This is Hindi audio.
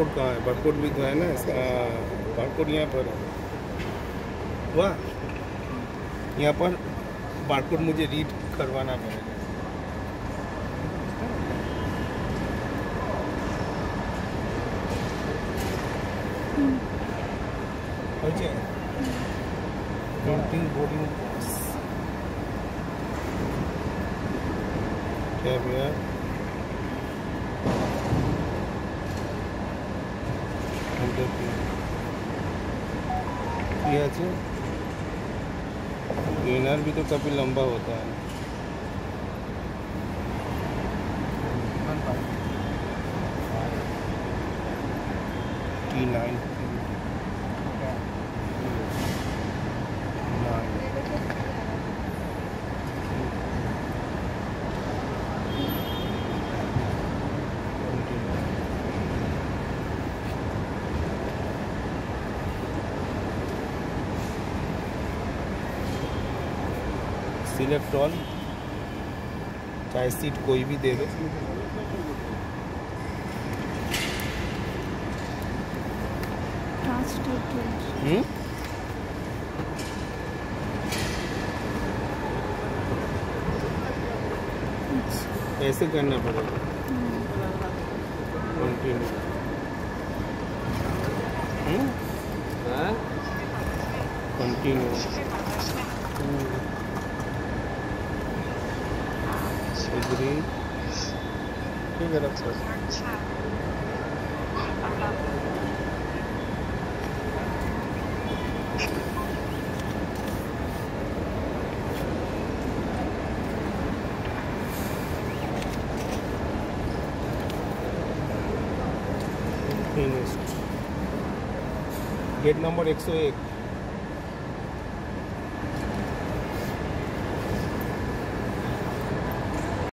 बारकोड कहाँ है बारकोड भी तो है ना, इसका बारकोड यहाँ पर है। हुआ यहाँ पर बारकोड मुझे रीड करवाना पड़ेगा। प्रिंटिंग बोर्डिंग क्या भैया? ট্যাব ইয়ার ये আছে गेनर भी तो काफ़ी लंबा होता है टी नाइन सिलेक्ट ऑल चाहे सीट कोई भी दे दो। हम्म? अच्छा। ऐसे करना पड़ेगा। कंटिन्यू कंटिन्यू एग्री ठीक है फिनिश्ड गेट नंबर 101